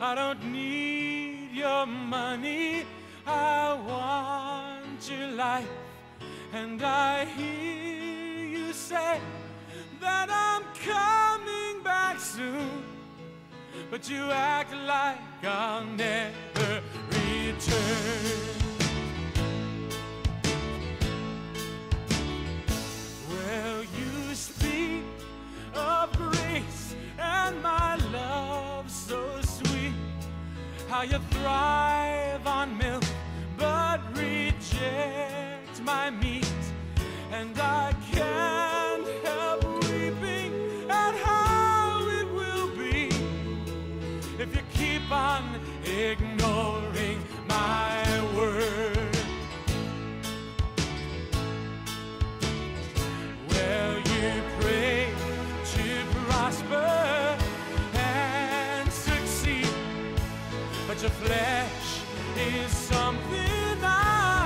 I don't need your money, I want your life. And I hear you say that I'm coming back soon. But you act like I'll never return. how you thrive on milk, but reject my meat. And I can't help weeping at how it will be if you keep on ignoring. but your flesh is something I